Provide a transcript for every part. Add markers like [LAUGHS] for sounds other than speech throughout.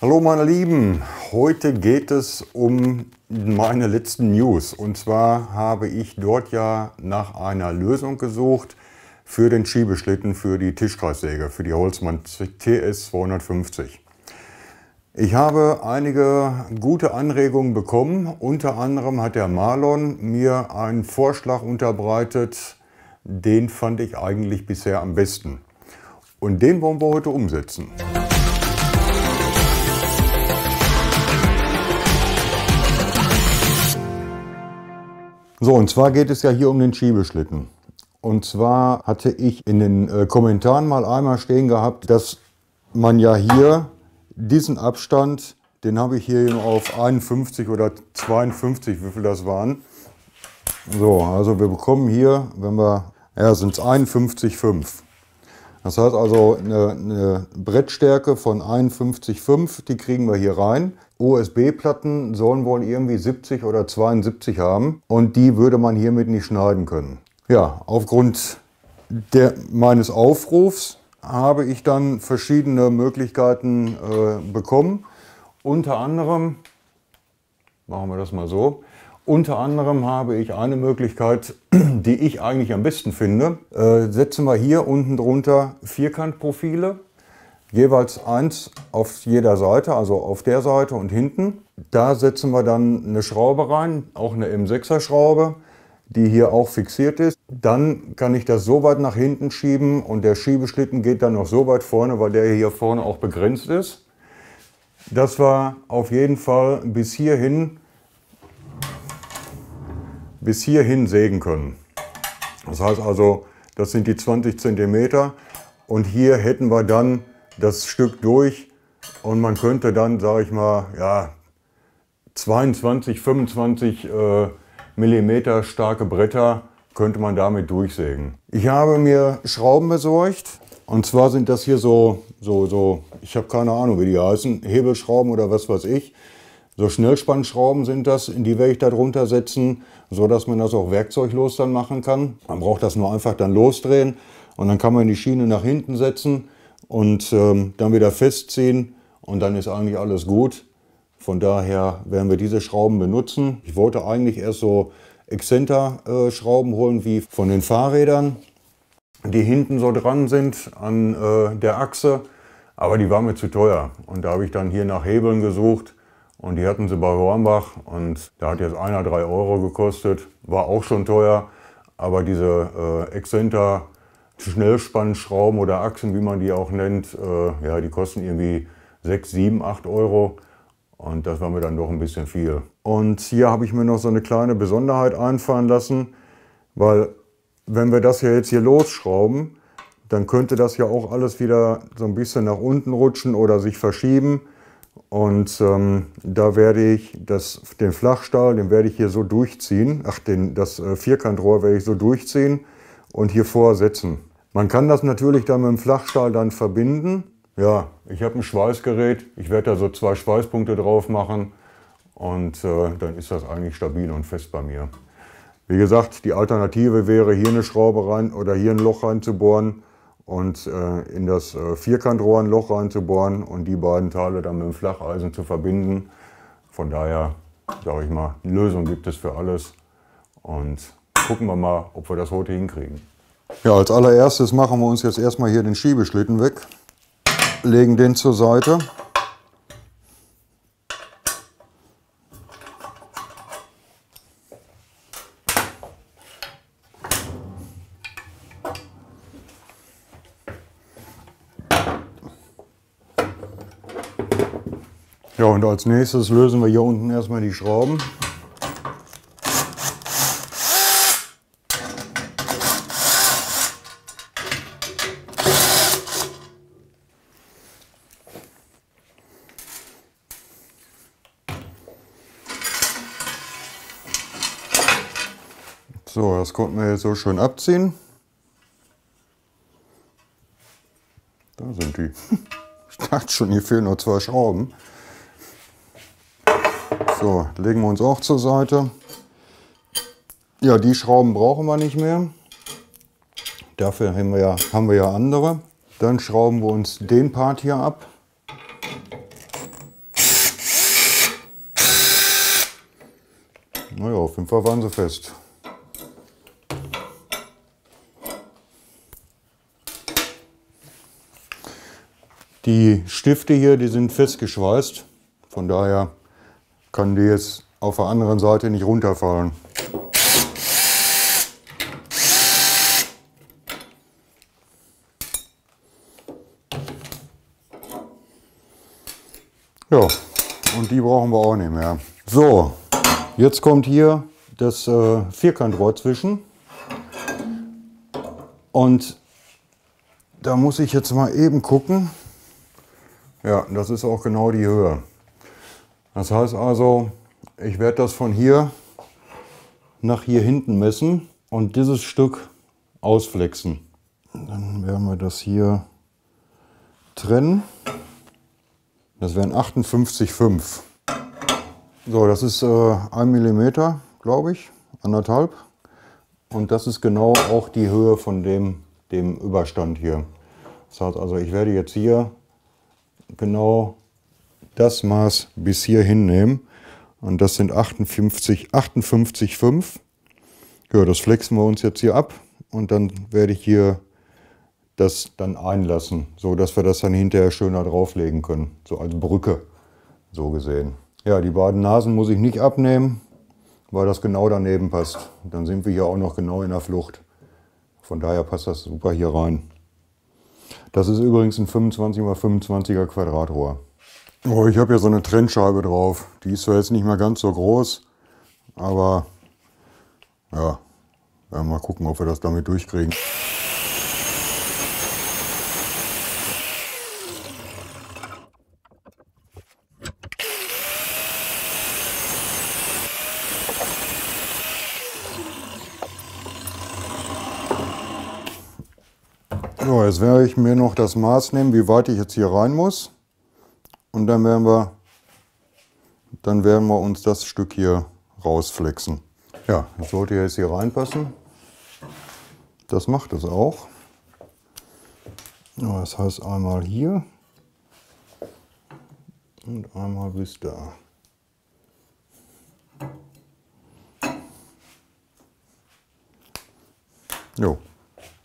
Hallo meine Lieben, heute geht es um meine letzten News. Und zwar habe ich dort ja nach einer Lösung gesucht für den Schiebeschlitten für die Tischkreissäge, für die Holzmann TS 250. Ich habe einige gute Anregungen bekommen. Unter anderem hat der Marlon mir einen Vorschlag unterbreitet, den fand ich eigentlich bisher am besten. Und den wollen wir heute umsetzen. So, und zwar geht es ja hier um den Schiebeschlitten. Und zwar hatte ich in den äh, Kommentaren mal einmal stehen gehabt, dass man ja hier diesen Abstand, den habe ich hier auf 51 oder 52, wie viel das waren. So, also wir bekommen hier, wenn wir, ja, sind es 51,5. Das heißt also eine, eine Brettstärke von 51,5, die kriegen wir hier rein. USB-Platten sollen wohl irgendwie 70 oder 72 haben und die würde man hiermit nicht schneiden können. Ja, aufgrund der, meines Aufrufs habe ich dann verschiedene Möglichkeiten äh, bekommen. Unter anderem, machen wir das mal so, unter anderem habe ich eine Möglichkeit, [CLEARS THROAT] die ich eigentlich am besten finde. Äh, setzen wir hier unten drunter Vierkantprofile, jeweils eins auf jeder Seite, also auf der Seite und hinten. Da setzen wir dann eine Schraube rein, auch eine M6er Schraube die hier auch fixiert ist. Dann kann ich das so weit nach hinten schieben und der Schiebeschlitten geht dann noch so weit vorne, weil der hier vorne auch begrenzt ist. Das war auf jeden Fall bis hierhin, bis hierhin sägen können. Das heißt also, das sind die 20 cm und hier hätten wir dann das Stück durch und man könnte dann, sage ich mal, ja, 22, 25 äh, Millimeter starke Bretter könnte man damit durchsägen. Ich habe mir Schrauben besorgt. Und zwar sind das hier so, so, so, ich habe keine Ahnung, wie die heißen, Hebelschrauben oder was weiß ich. So Schnellspannschrauben sind das, die werde ich da drunter setzen, so dass man das auch werkzeuglos dann machen kann. Man braucht das nur einfach dann losdrehen und dann kann man die Schiene nach hinten setzen und ähm, dann wieder festziehen und dann ist eigentlich alles gut. Von daher werden wir diese Schrauben benutzen. Ich wollte eigentlich erst so Exzenter-Schrauben holen wie von den Fahrrädern, die hinten so dran sind an äh, der Achse. Aber die waren mir zu teuer. Und da habe ich dann hier nach Hebeln gesucht. Und die hatten sie bei Hornbach. Und da hat jetzt einer drei Euro gekostet. War auch schon teuer. Aber diese äh, Exzenter Schnellspannschrauben oder Achsen, wie man die auch nennt, äh, ja, die kosten irgendwie 6, 7, 8 Euro. Und das war mir dann doch ein bisschen viel. Und hier habe ich mir noch so eine kleine Besonderheit einfallen lassen, weil wenn wir das hier jetzt hier losschrauben, dann könnte das ja auch alles wieder so ein bisschen nach unten rutschen oder sich verschieben. Und ähm, da werde ich das, den Flachstahl, den werde ich hier so durchziehen. Ach, den, das äh, Vierkantrohr werde ich so durchziehen und hier vorsetzen. Man kann das natürlich dann mit dem Flachstahl dann verbinden. Ja, ich habe ein Schweißgerät. Ich werde da so zwei Schweißpunkte drauf machen und äh, dann ist das eigentlich stabil und fest bei mir. Wie gesagt, die Alternative wäre hier eine Schraube rein oder hier ein Loch reinzubohren und äh, in das äh, Vierkantrohr ein Loch reinzubohren und die beiden Teile dann mit dem Flacheisen zu verbinden. Von daher sage ich mal, eine Lösung gibt es für alles und gucken wir mal, ob wir das heute hinkriegen. Ja, als allererstes machen wir uns jetzt erstmal hier den Schiebeschlitten weg legen den zur Seite. Als nächstes lösen wir hier unten erstmal die Schrauben. So, das konnten wir jetzt so schön abziehen. Da sind die. [LAUGHS] Ich dachte schon, hier fehlen nur zwei Schrauben. So, legen wir uns auch zur Seite. Ja, die Schrauben brauchen wir nicht mehr. Dafür haben wir ja, haben wir ja andere. Dann schrauben wir uns den Part hier ab. Naja, auf jeden Fall waren sie fest. Die Stifte hier, die sind festgeschweißt. Von daher kann die jetzt auf der anderen Seite nicht runterfallen. Ja, und die brauchen wir auch nicht mehr. So, jetzt kommt hier das äh, Vierkantrohr zwischen. Und da muss ich jetzt mal eben gucken. Ja, das ist auch genau die Höhe. Das heißt also, ich werde das von hier nach hier hinten messen und dieses Stück ausflexen. Dann werden wir das hier trennen. Das wären 58,5. So, das ist äh, 1 mm, glaube ich, anderthalb. Und das ist genau auch die Höhe von dem, dem Überstand hier. Das heißt also, ich werde jetzt hier genau das Maß bis hier hinnehmen. Und das sind 58, 58,5. Ja, das flexen wir uns jetzt hier ab. Und dann werde ich hier das dann einlassen, so dass wir das dann hinterher schöner drauflegen können, so als Brücke, so gesehen. Ja, die beiden Nasen muss ich nicht abnehmen, weil das genau daneben passt. Dann sind wir hier auch noch genau in der Flucht. Von daher passt das super hier rein. Das ist übrigens ein 25 x 25er Quadratrohr. Oh, ich habe hier so eine Trennscheibe drauf. Die ist zwar jetzt nicht mehr ganz so groß, aber ja, wir mal gucken, ob wir das damit durchkriegen. So, jetzt werde ich mir noch das Maß nehmen, wie weit ich jetzt hier rein muss. Und dann werden wir, dann werden wir uns das Stück hier rausflexen. Ja, das sollte jetzt hier reinpassen. Das macht es auch. Das heißt einmal hier und einmal bis da. Jo,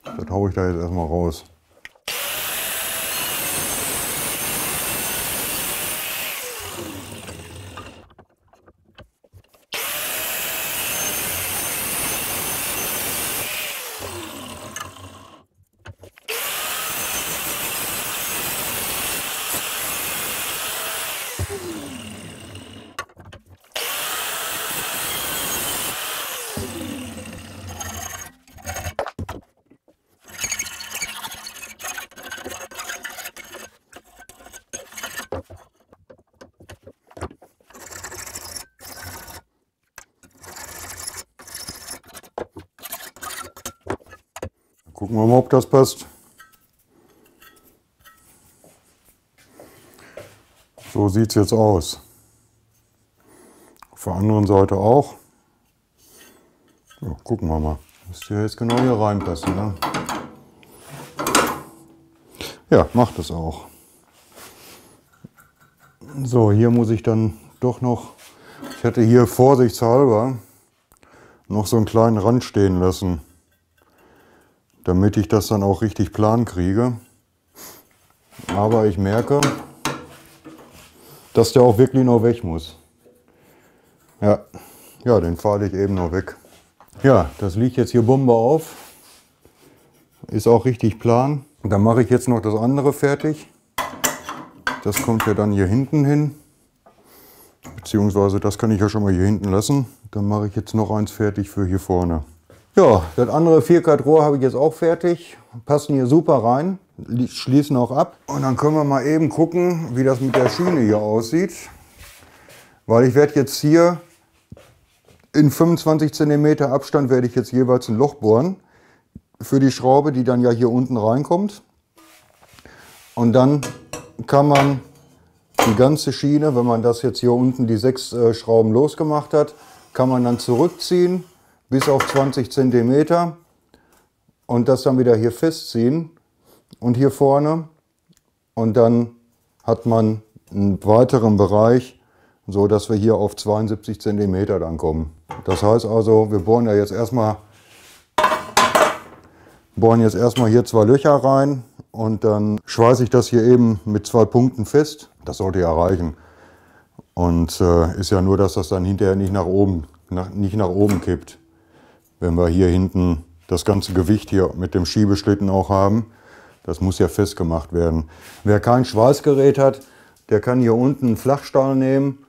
das haue ich da jetzt erstmal raus. Gucken wir mal, ob das passt. So sieht es jetzt aus. Auf der anderen Seite auch. So, gucken wir mal. Müsste ja jetzt genau hier reinpassen. Ne? Ja, macht es auch. So, hier muss ich dann doch noch, ich hätte hier vorsichtshalber noch so einen kleinen Rand stehen lassen damit ich das dann auch richtig plan kriege. Aber ich merke, dass der auch wirklich noch weg muss. Ja, ja den fahre ich eben noch weg. Ja, das liegt jetzt hier Bombe auf. Ist auch richtig plan. Dann mache ich jetzt noch das andere fertig. Das kommt ja dann hier hinten hin. Beziehungsweise das kann ich ja schon mal hier hinten lassen. Dann mache ich jetzt noch eins fertig für hier vorne. Ja, das andere Vierkart-Rohr habe ich jetzt auch fertig. Passen hier super rein, schließen auch ab. Und dann können wir mal eben gucken, wie das mit der Schiene hier aussieht. Weil ich werde jetzt hier in 25 cm Abstand werde ich jetzt jeweils ein Loch bohren für die Schraube, die dann ja hier unten reinkommt. Und dann kann man die ganze Schiene, wenn man das jetzt hier unten die sechs äh, Schrauben losgemacht hat, kann man dann zurückziehen bis auf 20 cm und das dann wieder hier festziehen und hier vorne und dann hat man einen weiteren Bereich, so dass wir hier auf 72 cm dann kommen. Das heißt also, wir bohren ja jetzt erstmal bohren jetzt erstmal hier zwei Löcher rein und dann schweiße ich das hier eben mit zwei Punkten fest. Das sollte ja reichen. Und äh, ist ja nur, dass das dann hinterher nicht nach oben, nach, nicht nach oben kippt. Wenn wir hier hinten das ganze Gewicht hier mit dem Schiebeschlitten auch haben. Das muss ja festgemacht werden. Wer kein Schweißgerät hat, der kann hier unten einen Flachstahl nehmen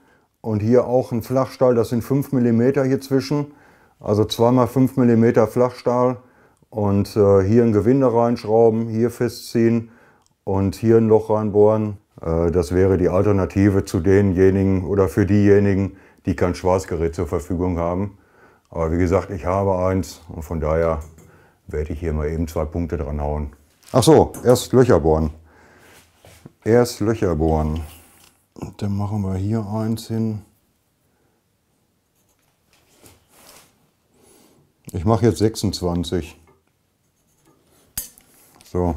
und hier auch einen Flachstahl. Das sind 5 mm hier zwischen. Also 2 x 5 mm Flachstahl. Und äh, hier ein Gewinde reinschrauben, hier festziehen und hier ein Loch reinbohren. Äh, das wäre die Alternative zu denjenigen oder für diejenigen, die kein Schweißgerät zur Verfügung haben. Aber wie gesagt, ich habe eins und von daher werde ich hier mal eben zwei Punkte dran hauen. Ach so, erst Löcher bohren. Erst Löcher bohren. Und dann machen wir hier eins hin. Ich mache jetzt 26. So.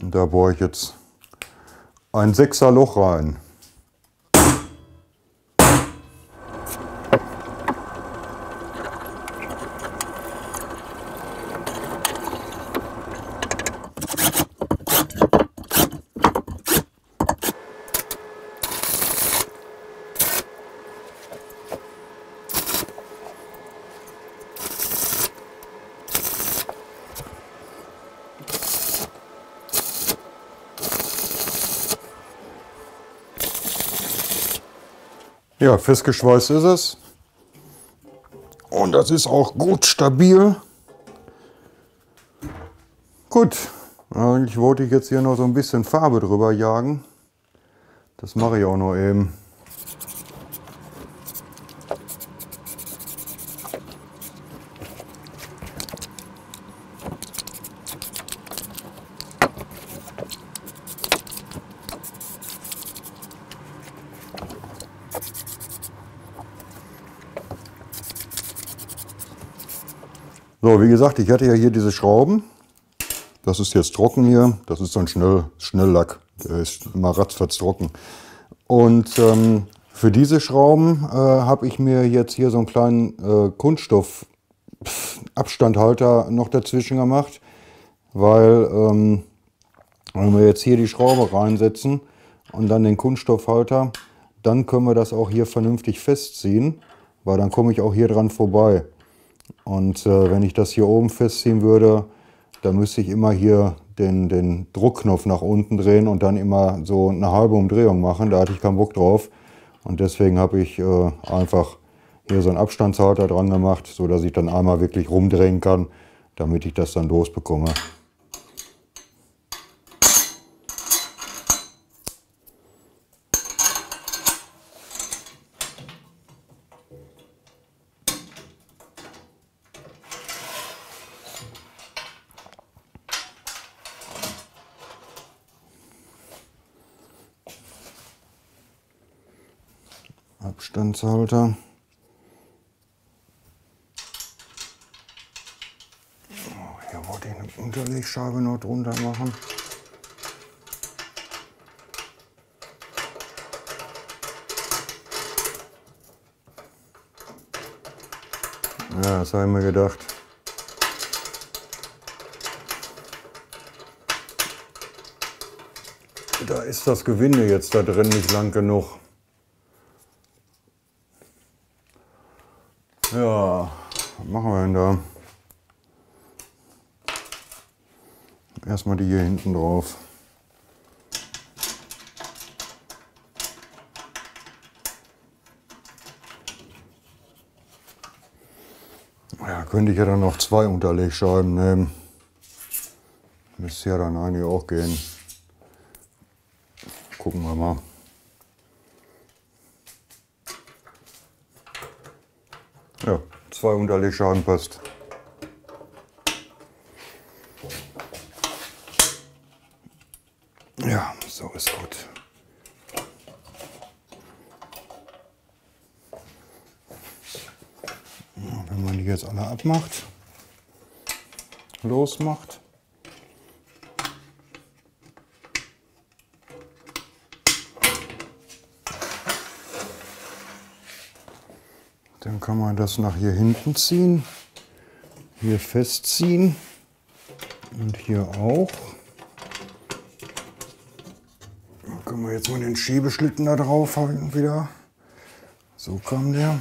Und da bohre ich jetzt ein Sechser Loch rein. Ja, festgeschweißt ist es. Und das ist auch gut stabil. Gut, eigentlich wollte ich jetzt hier noch so ein bisschen Farbe drüber jagen. Das mache ich auch noch eben. Wie gesagt, ich hatte ja hier diese Schrauben. Das ist jetzt trocken hier. Das ist so ein Schnell, Schnelllack. Der ist immer ratzfatz trocken. Und ähm, für diese Schrauben äh, habe ich mir jetzt hier so einen kleinen äh, Kunststoff-Abstandhalter noch dazwischen gemacht. Weil, ähm, wenn wir jetzt hier die Schraube reinsetzen und dann den Kunststoffhalter, dann können wir das auch hier vernünftig festziehen, weil dann komme ich auch hier dran vorbei. Und äh, wenn ich das hier oben festziehen würde, dann müsste ich immer hier den, den Druckknopf nach unten drehen und dann immer so eine halbe Umdrehung machen. Da hatte ich keinen Bock drauf. Und deswegen habe ich äh, einfach hier so einen Abstandshalter dran gemacht, sodass ich dann einmal wirklich rumdrehen kann, damit ich das dann losbekomme. Abstandshalter. Oh, hier wollte ich eine Unterlegscheibe noch drunter machen. Ja, das habe ich mir gedacht. Da ist das Gewinde jetzt da drin nicht lang genug. Ja, was machen wir denn da? Erstmal die hier hinten drauf. Ja, könnte ich ja dann noch zwei Unterlegscheiben nehmen. Müsste ja dann eigentlich auch gehen. Gucken wir mal. Ja, zwei Unterlegscheiben passt. abmacht, losmacht. Dann kann man das nach hier hinten ziehen, hier festziehen und hier auch. Dann können wir jetzt mal den Schiebeschlitten da drauf halten wieder. So kam der.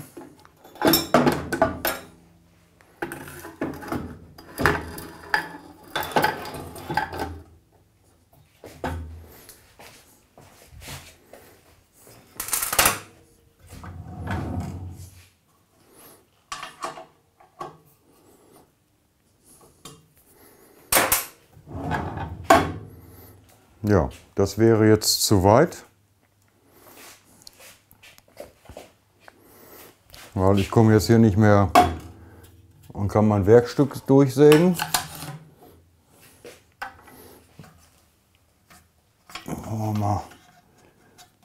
Das wäre jetzt zu weit. Weil ich komme jetzt hier nicht mehr und kann mein Werkstück durchsägen. Mal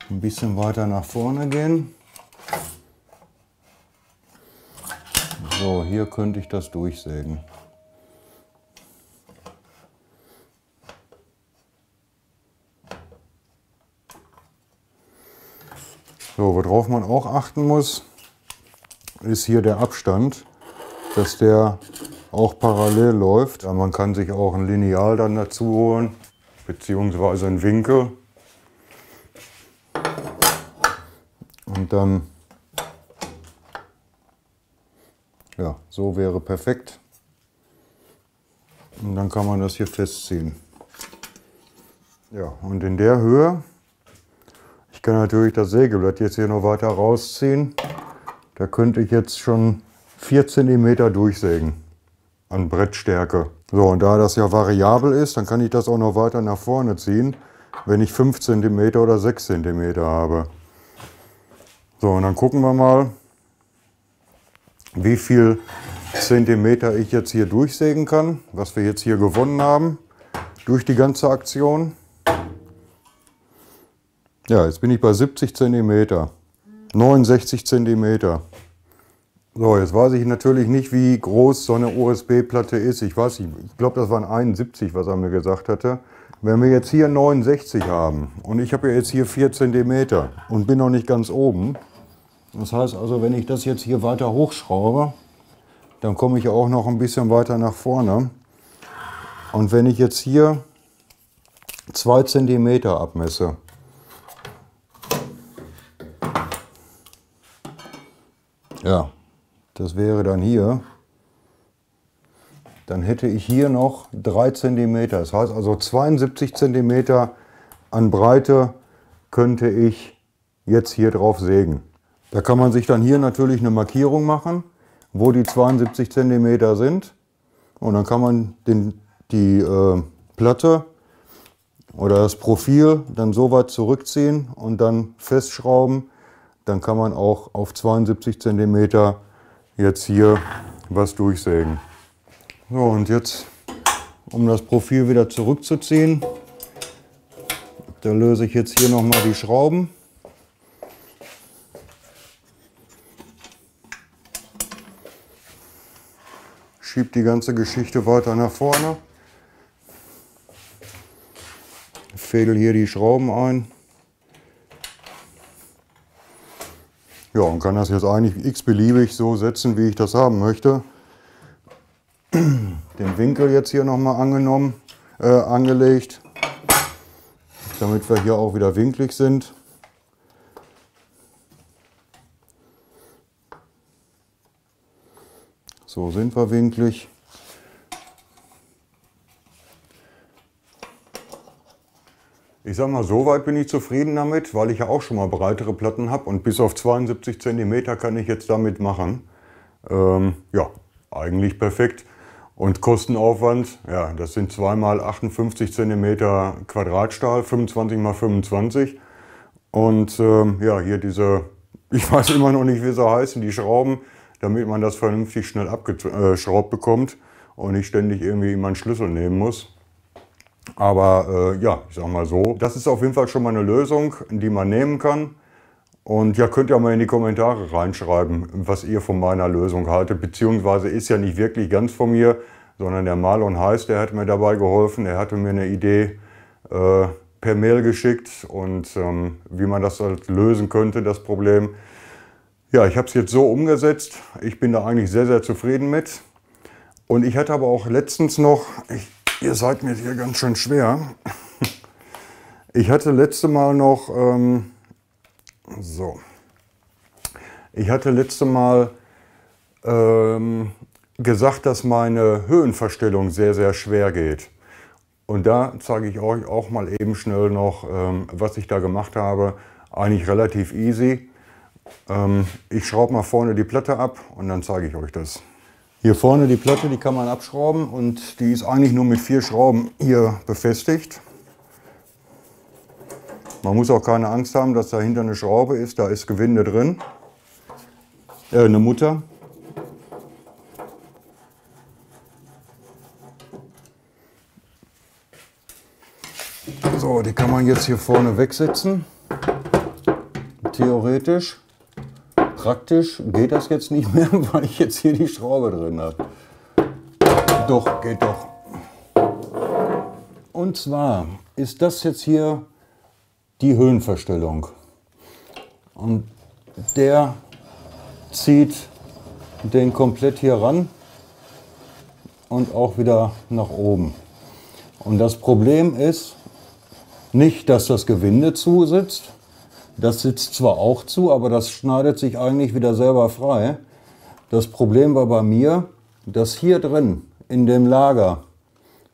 ein bisschen weiter nach vorne gehen. So, hier könnte ich das durchsägen. So, worauf man auch achten muss, ist hier der Abstand, dass der auch parallel läuft. Ja, man kann sich auch ein Lineal dann dazu holen, beziehungsweise einen Winkel. Und dann, ja, so wäre perfekt. Und dann kann man das hier festziehen. Ja, und in der Höhe ich kann natürlich das Sägeblatt jetzt hier noch weiter rausziehen. Da könnte ich jetzt schon 4 cm durchsägen an Brettstärke. So, und da das ja variabel ist, dann kann ich das auch noch weiter nach vorne ziehen, wenn ich 5 cm oder 6 cm habe. So, und dann gucken wir mal, wie viel Zentimeter ich jetzt hier durchsägen kann, was wir jetzt hier gewonnen haben durch die ganze Aktion. Ja, jetzt bin ich bei 70 cm. 69 cm. So, jetzt weiß ich natürlich nicht, wie groß so eine USB-Platte ist. Ich weiß nicht, ich glaube, das waren 71, was er mir gesagt hatte. Wenn wir jetzt hier 69 haben und ich habe ja jetzt hier 4 cm und bin noch nicht ganz oben. Das heißt also, wenn ich das jetzt hier weiter hochschraube, dann komme ich auch noch ein bisschen weiter nach vorne. Und wenn ich jetzt hier 2 cm abmesse, Ja, das wäre dann hier. Dann hätte ich hier noch 3 cm. Das heißt also 72 cm an Breite könnte ich jetzt hier drauf sägen. Da kann man sich dann hier natürlich eine Markierung machen, wo die 72 cm sind. Und dann kann man den, die äh, Platte oder das Profil dann so weit zurückziehen und dann festschrauben, dann kann man auch auf 72 cm jetzt hier was durchsägen. So, und jetzt, um das Profil wieder zurückzuziehen, da löse ich jetzt hier nochmal die Schrauben. Schiebe die ganze Geschichte weiter nach vorne. Fädel hier die Schrauben ein. Ja, und kann das jetzt eigentlich x-beliebig so setzen, wie ich das haben möchte. [CLEARS THROAT] Den Winkel jetzt hier nochmal angenommen, äh, angelegt, damit wir hier auch wieder winklig sind. So sind wir winklig. Ich sag mal, so weit bin ich zufrieden damit, weil ich ja auch schon mal breitere Platten habe und bis auf 72 cm kann ich jetzt damit machen. Ähm, ja, eigentlich perfekt. Und Kostenaufwand, ja, das sind 2 mal 58 cm Quadratstahl, 25 mal 25. Und ähm, ja, hier diese, [LAUGHS] ich weiß immer noch nicht, wie sie heißen, die Schrauben, damit man das vernünftig schnell abgeschraubt bekommt und nicht ständig irgendwie immer einen Schlüssel nehmen muss. Aber äh, ja, ich sag mal so, das ist auf jeden Fall schon mal eine Lösung, die man nehmen kann. Und ja, könnt ihr mal in die Kommentare reinschreiben, was ihr von meiner Lösung haltet. Beziehungsweise ist ja nicht wirklich ganz von mir, sondern der Marlon Heiß, der hat mir dabei geholfen. Er hatte mir eine Idee äh, per Mail geschickt und ähm, wie man das halt lösen könnte, das Problem. Ja, ich habe es jetzt so umgesetzt. Ich bin da eigentlich sehr, sehr zufrieden mit. Und ich hatte aber auch letztens noch, ich, ihr seid mir hier ganz schön schwer. Ich hatte letzte Mal noch, ähm, so, ich hatte letzte Mal ähm, gesagt, dass meine Höhenverstellung sehr, sehr schwer geht. Und da zeige ich euch auch mal eben schnell noch, ähm, was ich da gemacht habe. Eigentlich relativ easy. Ähm, ich schraube mal vorne die Platte ab und dann zeige ich euch das. Hier vorne die Platte, die kann man abschrauben und die ist eigentlich nur mit vier Schrauben hier befestigt. Man muss auch keine Angst haben, dass dahinter eine Schraube ist, da ist Gewinde drin, äh, eine Mutter. So, die kann man jetzt hier vorne wegsetzen, theoretisch. Praktisch geht das jetzt nicht mehr, [LAUGHS] weil ich jetzt hier die Schraube drin habe. Doch, geht doch. Und zwar ist das jetzt hier die Höhenverstellung. Und der zieht den komplett hier ran und auch wieder nach oben. Und das Problem ist nicht, dass das Gewinde zusitzt, das sitzt zwar auch zu, aber das schneidet sich eigentlich wieder selber frei. Das Problem war bei mir, dass hier drin in dem Lager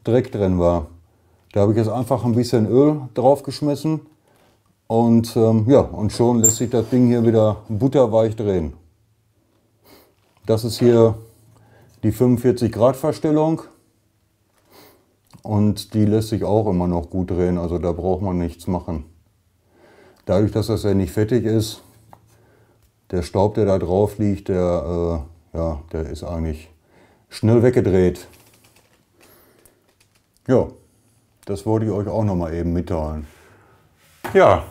Dreck drin war. Da habe ich jetzt einfach ein bisschen Öl draufgeschmissen und ähm, ja, und schon lässt sich das Ding hier wieder butterweich drehen. Das ist hier die 45 Grad Verstellung und die lässt sich auch immer noch gut drehen, also da braucht man nichts machen. Dadurch, dass das ja nicht fettig ist, der Staub, der da drauf liegt, der, äh, ja, der ist eigentlich schnell weggedreht. Ja, das wollte ich euch auch noch mal eben mitteilen. Ja,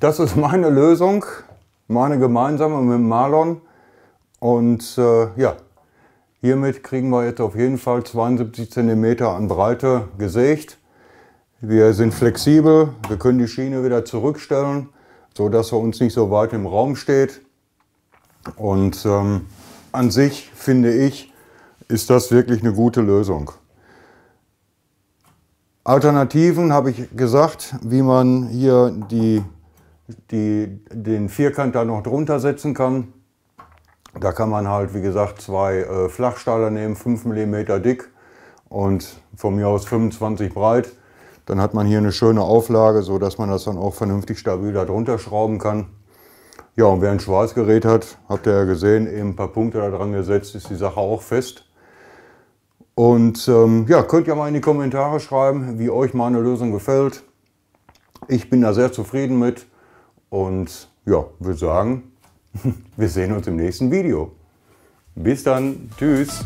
das ist meine Lösung, meine gemeinsame mit Marlon. Und äh, ja, hiermit kriegen wir jetzt auf jeden Fall 72 cm an Breite gesägt. Wir sind flexibel, wir können die Schiene wieder zurückstellen so dass er uns nicht so weit im Raum steht. Und ähm, an sich finde ich, ist das wirklich eine gute Lösung. Alternativen habe ich gesagt, wie man hier die, die, den Vierkant da noch drunter setzen kann. Da kann man halt, wie gesagt, zwei äh, Flachstahle nehmen, 5 mm dick und von mir aus 25 breit. Dann hat man hier eine schöne Auflage, so dass man das dann auch vernünftig stabil da drunter schrauben kann. Ja, und wer ein Schwarzgerät hat, habt ihr ja gesehen, eben ein paar Punkte da dran gesetzt, ist die Sache auch fest. Und ähm, ja, könnt ihr mal in die Kommentare schreiben, wie euch meine Lösung gefällt. Ich bin da sehr zufrieden mit und ja, würde sagen, [LAUGHS] wir sehen uns im nächsten Video. Bis dann, tschüss.